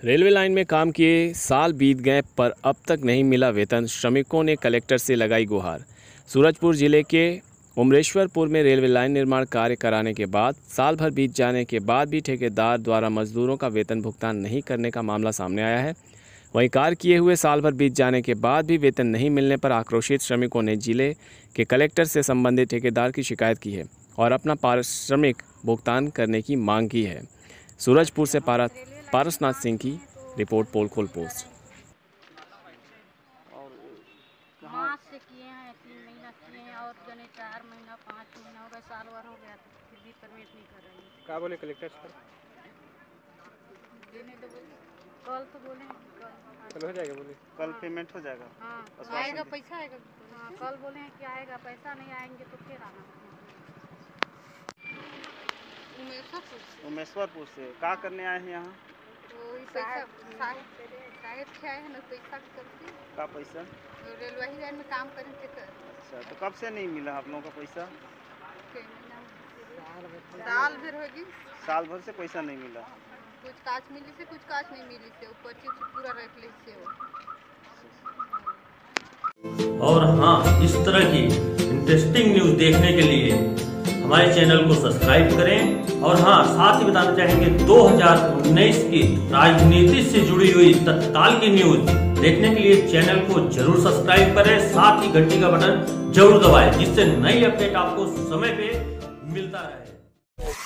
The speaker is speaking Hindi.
रेलवे लाइन में काम किए साल बीत गए, पर अब तक नहीं मिला वेतन। श्रमिकों ने कलेक्टर से लगाई गुहार। सूरजपुर ज़िले के उमरेश्वरपुर में रेलवे लाइन निर्माण कार्य कराने के बाद, साल भर बीत जाने के बाद भी ठेकेदार द्वारा मजदूरों का वेतन भुगतान नहीं करने का मामला सामने आया है। वहीं कार्य किए हुए साल भर बीत जाने के बाद भी वेतन नहीं मिलने पर आक्रोशित श्रमिकों ने ज़िले के कलेक्टर से संबंधित ठेकेदार की शिकायत की है और अपना पारिश्रमिक भुगतान करने की मांग की है। सूरजपुर से पारा पारसनाथ सिंह की रिपोर्ट पोल खोल पोस्ट मार्च से किए हैं तीन महीना किए हैं और जने चार महीना पाँच महीना हो गया साल भर हो गया तो फिर भी परमिट नहीं कर रही क्या बोले कलेक्टर सर देने दो कल तो बोले कल कल हो जाएगा बोले? कल पेमेंट हो जाएगा। हाँ आएगा पैसा आएगा हाँ कल बोले हैं कि आएगा पैसा नहीं आएँगे तो फिर आना। उमेशपुर से। उमेश्वरपुर से। क्या करने आए हैं यहाँ? तो पैसा साहेब साहेब से ना पैसा के चलते का पैसा? तो रेलवे ही लाइन में काम करें थे कर अच्छा तो कब से नहीं मिला आप लोगों का पैसा? साल भर होगी। साल भर से पैसा नहीं मिला? कुछ काज मिली से कुछ काज नहीं मिली से ऊपर चीज़ पूरा रख ली से वो। और हाँ इस तरह की इंटरेस्टिंग न्यूज़ देखने के लिए हमारे चैनल को सब्सक्राइब करें और हाँ साथ ही बताना चाहेंगे 2019 की राजनीति से जुड़ी हुई तत्काल की न्यूज़ देखने के लिए चैनल को ज़रूर सब्सक्राइब करें, साथ ही घंटी का बटन ज़रूर दबाएँ, जिससे नई अपडेट आपको समय पे मिलता रहे।